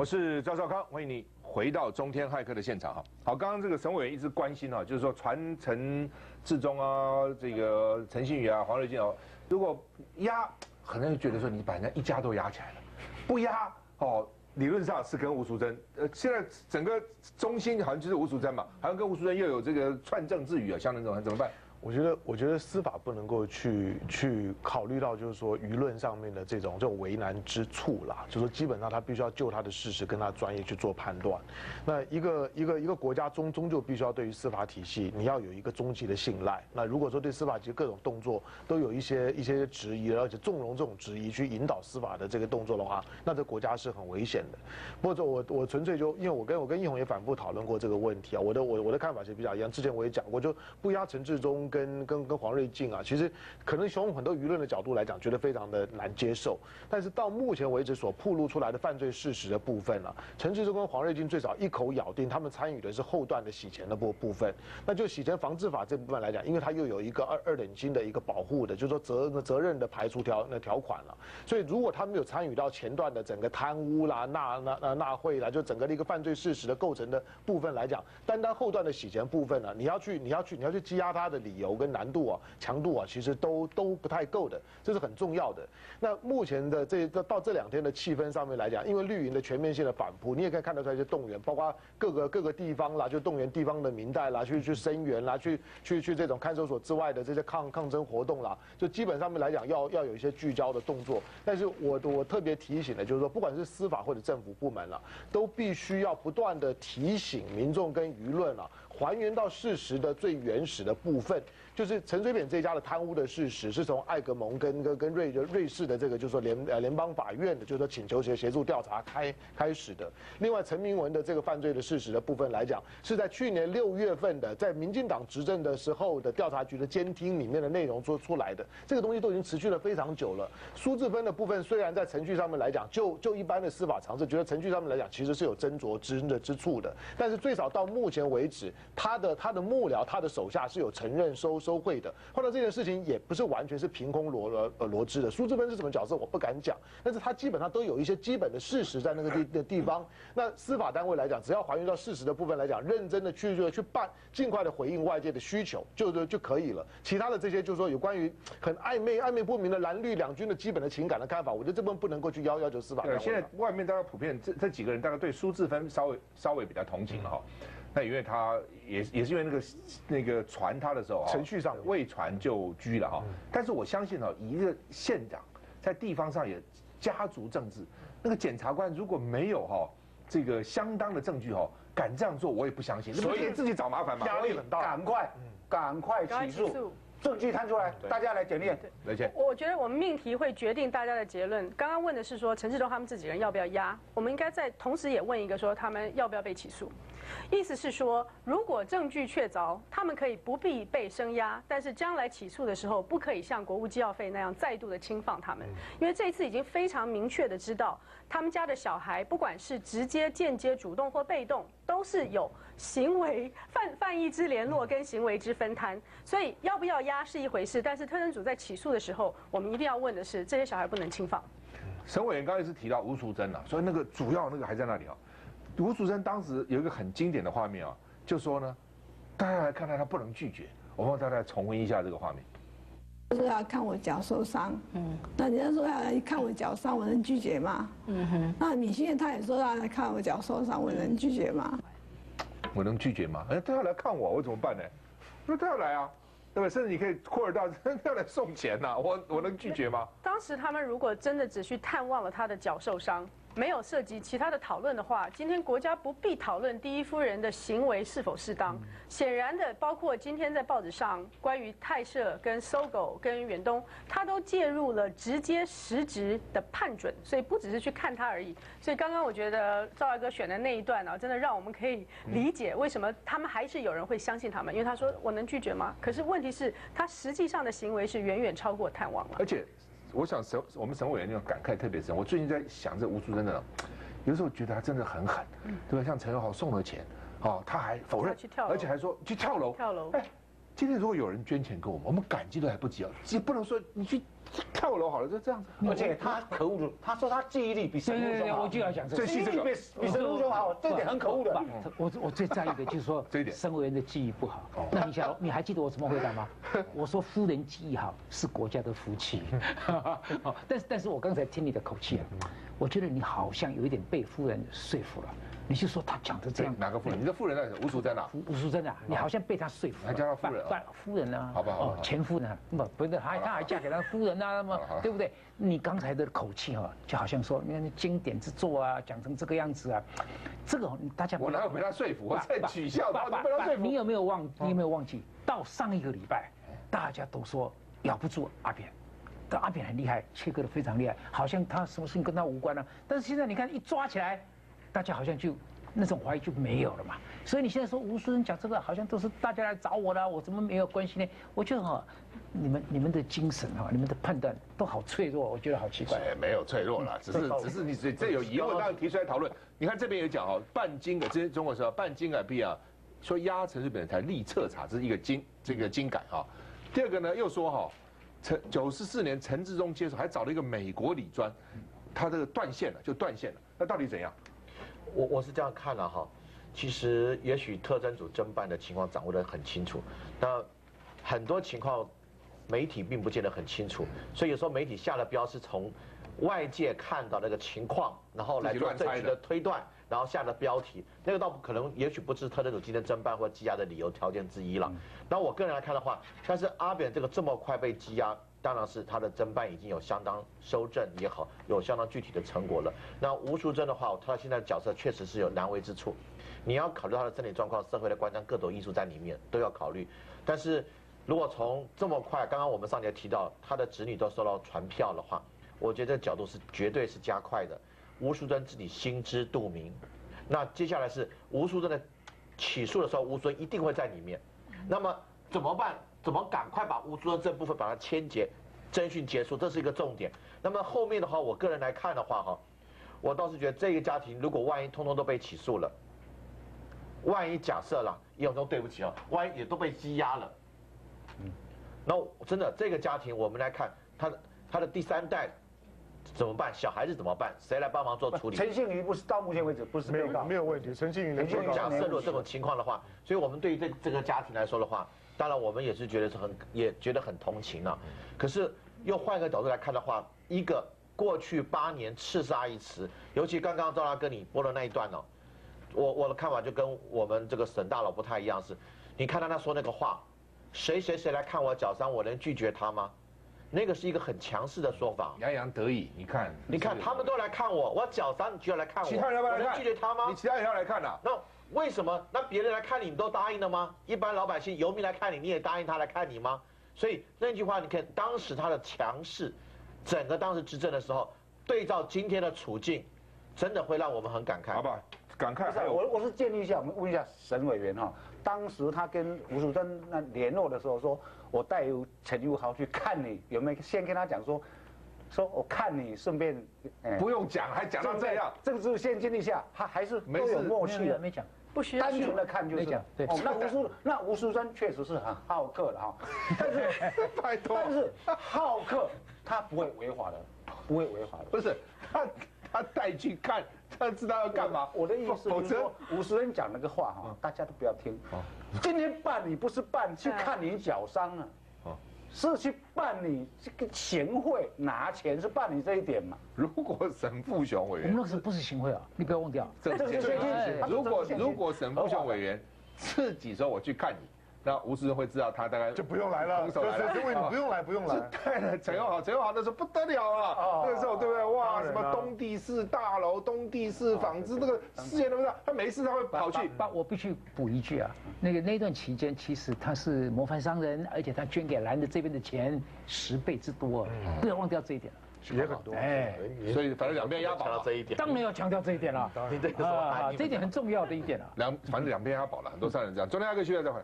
我是赵少康，欢迎你回到中天骇客的现场哈。好，刚刚这个沈委员一直关心啊，就是说传承志忠啊，这个陈信宇啊，黄瑞金哦，如果压，可能就觉得说你把人家一家都压起来了，不压哦，理论上是跟吴淑珍，呃，现在整个中心好像就是吴淑珍嘛，好像跟吴淑珍又有这个串证之语啊，像那种怎么办？我觉得，我觉得司法不能够去去考虑到，就是说舆论上面的这种这种为难之处啦。就说基本上他必须要就他的事实跟他专业去做判断。那一个一个一个国家终终究必须要对于司法体系，你要有一个终极的信赖。那如果说对司法局各种动作都有一些一些质疑，而且纵容这种质疑去引导司法的这个动作的话，那这国家是很危险的。或者我我纯粹就因为我跟我跟易宏也反复讨论过这个问题啊，我的我我的看法其实比较一样。之前我也讲过，就不压陈志忠。跟跟跟黄瑞静啊，其实可能从很多舆论的角度来讲，觉得非常的难接受。但是到目前为止所曝露出来的犯罪事实的部分啊，陈志忠跟黄瑞静最少一口咬定他们参与的是后段的洗钱的部部分。那就洗钱防治法这部分来讲，因为它又有一个二二等金的一个保护的，就是说责责任的排除条那条款了。所以如果他没有参与到前段的整个贪污啦、纳纳纳贿啦，就整个的一个犯罪事实的构成的部分来讲，单单后段的洗钱部分呢，你要去你要去你要去羁押他的理油跟难。度啊，强度啊，其实都都不太够的，这是很重要的。那目前的这个到这两天的气氛上面来讲，因为绿营的全面性的反扑，你也可以看得出来一些动员，包括各个各个地方啦，就动员地方的民代啦，去去声援啦，去去去这种看守所之外的这些抗抗争活动啦，就基本上面来讲，要要有一些聚焦的动作。但是我我特别提醒的，就是说，不管是司法或者政府部门了，都必须要不断的提醒民众跟舆论啊，还原到事实的最原始的部分。就是陈水扁这家的贪污的事实，是从艾格蒙跟跟跟瑞瑞士的这个，就是说联呃联邦法院的，就是说请求协协助调查开开始的。另外，陈明文的这个犯罪的事实的部分来讲，是在去年六月份的，在民进党执政的时候的调查局的监听里面的内容做出来的。这个东西都已经持续了非常久了。苏志芬的部分虽然在程序上面来讲，就就一般的司法常识，觉得程序上面来讲其实是有斟酌之的之处的，但是最少到目前为止，他的他的幕僚、他的手下是有承认收收。贿的。后来这件事情也不是完全是凭空罗罗呃罗织的。苏志芬是什么角色，我不敢讲。但是他基本上都有一些基本的事实在那个地 的地方。那司法单位来讲，只要还原到事实的部分来讲，认真的去去去办，尽快的回应外界的需求，就就就可以了。其他的这些，就是说有关于 很暧昧暧昧不明的蓝绿两军的基本的情感的看法，我觉得这部分不能够去要要求司法。对，现在外面大家普遍这这几个人大概对苏志芬稍微稍微比较同情了哈。那因为他也也是因为那个那个传他的时候啊，程序上未传就拘了哈。但是我相信哦，一个县长在地方上也家族政治，那个检察官如果没有哈这个相当的证据哈，敢这样做，我也不相信。所以自己找麻烦嘛，压力很大，赶快，赶快起诉。证据摊出来，大家来检验。来检。我觉得我们命题会决定大家的结论。刚刚问的是说陈志忠他们自己人要不要压，我们应该在同时也问一个说他们要不要被起诉。意思是说，如果证据确凿，他们可以不必被声压，但是将来起诉的时候，不可以像国务机要费那样再度的轻放他们，因为这一次已经非常明确的知道，他们家的小孩不管是直接、间接、主动或被动，都是有行为犯犯意之联络跟行为之分摊，所以要不要压是一回事，但是特侦组在起诉的时候，我们一定要问的是，这些小孩不能轻放。沈委员刚才是提到吴淑珍了，所以那个主要那个还在那里啊。吴淑珍当时有一个很经典的画面啊，就说呢，大家来看看他不能拒绝，我帮大家重温一下这个画面。就是要看我脚受伤，嗯，那人家说要来看我脚伤，我能拒绝吗？嗯哼，那米心他也说要来看我脚受伤，我能拒绝吗？我能拒绝吗？哎，他要来看我，我怎么办呢？那他要来啊，对不对？甚至你可以扩尔到要来送钱呐，我我能拒绝吗？当时他们如果真的只去探望了他的脚受伤。没有涉及其他的讨论的话，今天国家不必讨论第一夫人的行为是否适当。显然的，包括今天在报纸上关于泰社跟搜狗跟远东，他都介入了直接实质的判准，所以不只是去看他而已。所以刚刚我觉得赵大哥选的那一段呢，真的让我们可以理解为什么他们还是有人会相信他们，因为他说我能拒绝吗？可是问题是，他实际上的行为是远远超过探望了，而且。我想省我们省委员那种感慨特别深。我最近在想这吴淑珍的，有时候觉得他真的很狠，对吧？像陈友豪送了钱，哦，他还否认，而且还说去跳楼。跳楼。哎，今天如果有人捐钱给我们，我们感激都来不及啊！也不能说你去跳楼好了，就这样子。而且他可恶的，他说他记忆力比神父兄好，我就要讲这个，记忆力比比神父兄好，这点很可恶的。我我最在意的就是说，这一点，生委员的记忆不好。那你想，你还记得我怎么回答吗？我说夫人记忆好是国家的福气。但是但是我刚才听你的口气啊，我觉得你好像有一点被夫人说服了。你就说他讲的这样，哪个夫人？你的夫人在吴淑珍啊？吴淑珍啊，你好像被他说服。还叫他夫人啊？夫人呢？好不好？前夫人不不是，还他还嫁给他夫人啊？那么对不对？你刚才的口气哈，就好像说，你看经典之作啊，讲成这个样子啊，这个大家我哪有被他说服？我在取笑他，被他说服。你有没有忘？你有没有忘记？到上一个礼拜，大家都说咬不住阿扁，但阿扁很厉害，切割的非常厉害，好像他什么事情跟他无关呢？但是现在你看一抓起来，大家好像就。那种怀疑就没有了嘛，所以你现在说无数人讲这个，好像都是大家来找我的，我怎么没有关系呢？我觉得哈，你们你们的精神哈，你们的判断都好脆弱，我觉得好奇怪。没有脆弱了，只是只是你这这有疑问，当然提出来讨论。你看这边也讲哦，半斤的，这些中国说半斤改币啊，说压陈水扁才立彻查，这是一个金这个金改哈。第二个呢，又说哈，陈九十四年陈志忠接手，还找了一个美国理专，他这个断线了，就断线了，那到底怎样？我我是这样看的哈，其实也许特侦组侦办的情况掌握得很清楚，那很多情况媒体并不见得很清楚，所以有时候媒体下了标是从外界看到那个情况，然后来做证据的推断，然后下的标题，那个倒不可能，也许不是特侦组今天侦办或羁押的理由条件之一了。那我个人来看的话，但是阿扁这个这么快被羁押。当然是他的侦办已经有相当收证也好，有相当具体的成果了。那吴淑珍的话，他现在的角色确实是有难为之处。你要考虑他的身体状况、社会的观察各种因素在里面都要考虑。但是如果从这么快，刚刚我们上节提到他的子女都收到传票的话，我觉得角度是绝对是加快的。吴淑珍自己心知肚明。那接下来是吴淑珍的起诉的时候，吴淑一定会在里面。那么怎么办？怎么赶快把吴淑珍这部分把它签结，侦讯结束，这是一个重点。那么后面的话，我个人来看的话，哈，我倒是觉得这个家庭如果万一通通都被起诉了，万一假设了，叶永忠对不起啊，万一也都被羁押了，嗯，那真的这个家庭，我们来看他的他的第三代怎么办？小孩子怎么办？谁来帮忙做处理？陈信宇不是到目前为止不是没有没有问题。陈信宇陈信宇假设如果这种情况的话，所以我们对于这这个家庭来说的话。当然，我们也是觉得是很，也觉得很同情了。可是又换一个角度来看的话，一个过去八年刺杀一词，尤其刚刚赵大哥你播的那一段呢，我我的看法就跟我们这个沈大佬不太一样，是，你看到他说那个话，谁谁谁来看我脚伤，我能拒绝他吗？那个是一个很强势的说法，洋洋得意。你看，你看他们都来看我，我脚伤你就要来看我，其他人要不要来看？拒绝他吗？你其他人要来看呐？那。为什么？那别人来看你，你都答应了吗？一般老百姓、游民来看你，你也答应他来看你吗？所以那句话，你看当时他的强势，整个当时执政的时候，对照今天的处境，真的会让我们很感慨。好吧，感慨。我我是建议一下，我们问一下沈委员哈，当时他跟吴淑珍那联络的时候，说我带陈玉豪去看你，有没有先跟他讲说，说我看你，顺便，不用讲，还讲到这样，政治先经历下，他还是都有默契的，没讲。不需要单纯的看就是，对，那吴淑那吴淑珍确实是很好客的哈，但是 拜托，但是好客他不会违法的，不会违法的，不是他他带去看，他知道要干嘛。我的意思是说，吴淑珍讲那个话哈，大家都不要听。今天办你不是办去看你脚伤啊。是去办理这个行贿拿钱，是办理这一点嘛？如果沈富雄委员，我们那时候不是行贿啊，你不要忘掉。这这这，如果如果沈富雄委员自己说我去看你。那吴世仁会知道他大概就不用来了，手来了，因为你不用来，不用来。对了，陈友豪，陈友豪那时候不得了啊，那个时候对不对？哇，什么东地市大楼、东地市纺织，这个事业那么大，他没事他会跑去。把我必须补一句啊，那个那段期间，其实他是模范商人，而且他捐给蓝的这边的钱十倍之多，不要忘掉这一点。也很多，哎，所以反正两边押宝了这一点，当然要强调这一点了。你这个啊，这一点很重要的一点了。两反正两边押宝了，很多商人这样。中天阿哥，续在再会。